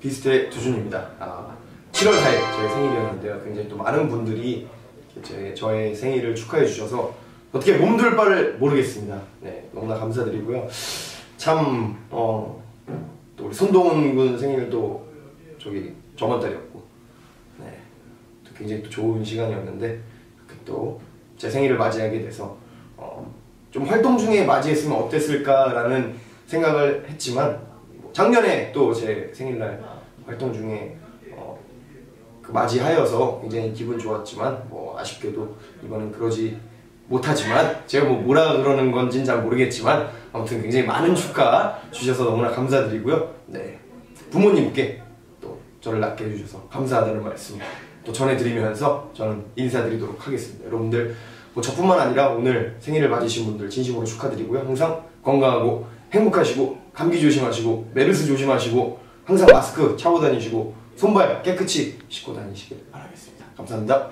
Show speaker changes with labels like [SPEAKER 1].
[SPEAKER 1] 비스트의 두준입니다. 아, 7월 4일 저의 생일이었는데요. 굉장히 또 많은 분들이 제, 저의 생일을 축하해 주셔서 어떻게 몸둘 바를 모르겠습니다. 네, 너무나 감사드리고요. 참, 어, 또 우리 손동훈 군 생일도 저기 저번 달이었고, 네, 또 굉장히 또 좋은 시간이었는데, 또 제 생일을 맞이하게 돼서, 어, 좀 활동 중에 맞이했으면 어땠을까라는 생각을 했지만, 작년에 또 제 생일날 활동 중에 어, 그 맞이하여서 굉장히 기분 좋았지만 뭐 아쉽게도 이번엔 그러지 못하지만 제가 뭐 뭐라 그러는 건지는 잘 모르겠지만 아무튼 굉장히 많은 축하 주셔서 너무나 감사드리고요. 네 부모님께 또 저를 낳게 해주셔서 감사하다는 말씀 또 전해드리면서 저는 인사드리도록 하겠습니다. 여러분들 뭐 저뿐만 아니라 오늘 생일을 맞으신 분들 진심으로 축하드리고요. 항상 건강하고 행복하시고 감기 조심하시고 메르스 조심하시고 항상 마스크 차고 다니시고 손발 깨끗이 씻고 다니시길 바라겠습니다. 감사합니다.